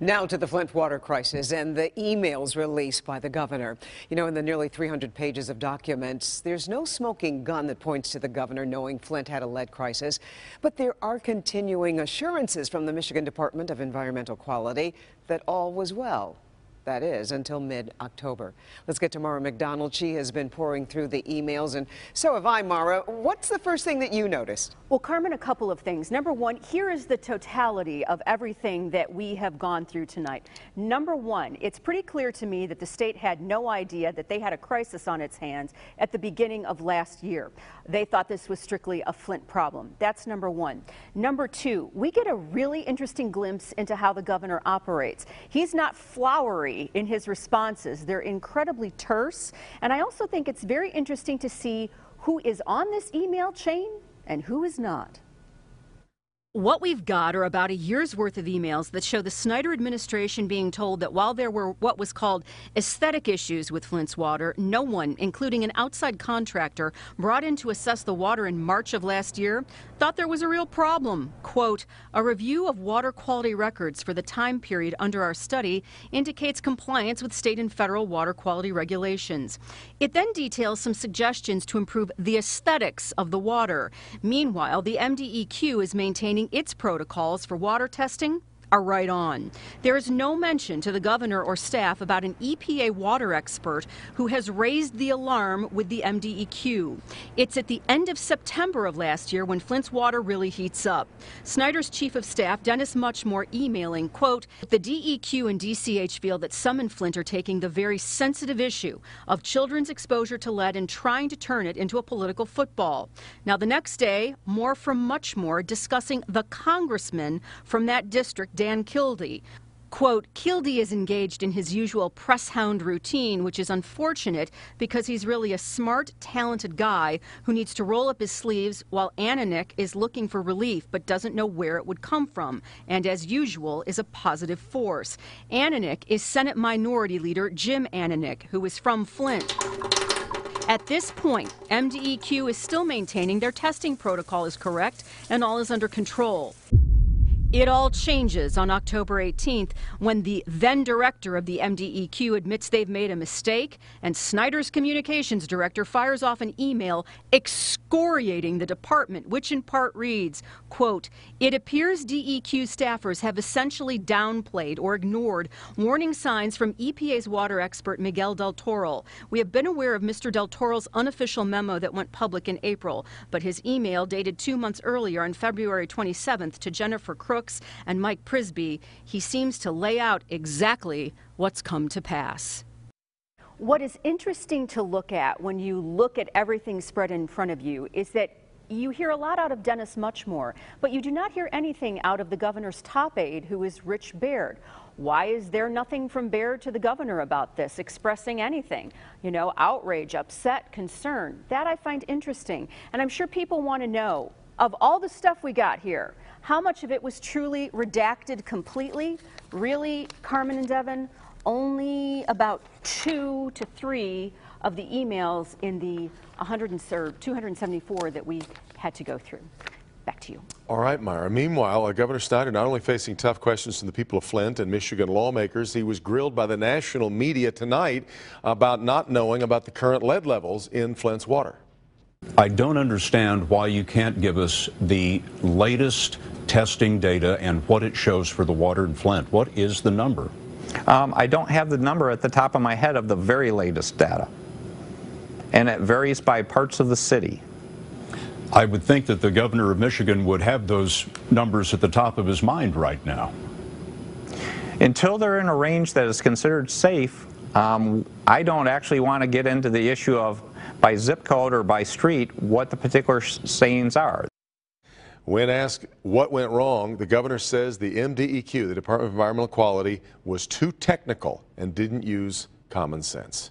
Now to the Flint water crisis and the emails released by the governor. You know, in the nearly 300 pages of documents, there's no smoking gun that points to the governor knowing Flint had a lead crisis. But there are continuing assurances from the Michigan Department of Environmental Quality that all was well. That is until mid-October. Let's get to Mara MacDonald. She has been pouring through the emails, and so have I, Mara. What's the first thing that you noticed? Well, Carmen, a couple of things. Number one, here is the totality of everything that we have gone through tonight. Number one, it's pretty clear to me that the state had no idea that they had a crisis on its hands at the beginning of last year. They thought this was strictly a Flint problem. That's number one. Number two, we get a really interesting glimpse into how the governor operates. He's not flowery in his responses. They're incredibly terse. And I also think it's very interesting to see who is on this email chain and who is not. What we've got are about a year's worth of emails that show the Snyder administration being told that while there were what was called aesthetic issues with Flint's water, no one, including an outside contractor brought in to assess the water in March of last year, thought there was a real problem. Quote, a review of water quality records for the time period under our study indicates compliance with state and federal water quality regulations. It then details some suggestions to improve the aesthetics of the water. Meanwhile, the MDEQ is maintaining its protocols for water testing are right on. There is no mention to the governor or staff about an EPA water expert who has raised the alarm with the MDEQ. It's at the end of September of last year when Flint's water really heats up. Snyder's chief of staff, Dennis Muchmore, emailing, quote, the DEQ and DCH feel that some in Flint are taking the very sensitive issue of children's exposure to lead and trying to turn it into a political football. Now, the next day, more from Muchmore discussing the congressman from that district, Dan Kildee. Quote, Kildee is engaged in his usual press hound routine, which is unfortunate because he's really a smart, talented guy who needs to roll up his sleeves while Ananich is looking for relief but doesn't know where it would come from, and as usual is a positive force. Ananich is Senate Minority Leader Jim Ananich, who is from Flint. At this point, MDEQ is still maintaining their testing protocol is correct and all is under control. It all changes on October 18th when the then director of the MDEQ admits they've made a mistake and Snyder's communications director fires off an email excoriating the department, which in part reads, quote, It appears DEQ staffers have essentially downplayed or ignored warning signs from EPA's water expert Miguel Del Toral. We have been aware of Mr. Del Toral's unofficial memo that went public in April, but his email dated two months earlier on February 27th to Jennifer Crook Brooks and Mike Prysby, he seems to lay out exactly what's come to pass. What is interesting to look at when you look at everything spread in front of you is that you hear a lot out of Dennis Muchmore, but you do not hear anything out of the governor's top aide, who is Rich Baird. Why is there nothing from Baird to the governor about this, expressing anything? You know, outrage, upset, concern. That I find interesting. And I'm sure people want to know of all the stuff we got here, how much of it was truly redacted completely? Really, Carmen and Devin, only about two to three of the emails in the 274 that we had to go through. Back to you. All right, Myra. Meanwhile, Governor Snyder not only facing tough questions from the people of Flint and Michigan lawmakers, he was grilled by the national media tonight about not knowing about the current lead levels in Flint's water. I don't understand why you can't give us the latest testing data and what it shows for the water in Flint. What is the number? Um, I don't have the number at the top of my head of the very latest data. And it varies by parts of the city. I would think that the governor of Michigan would have those numbers at the top of his mind right now. Until they're in a range that is considered safe, um, I don't actually want to get into the issue of by zip code or by street what the particular sayings are. When asked what went wrong, the governor says the MDEQ, the Department of Environmental Quality, was too technical and didn't use common sense.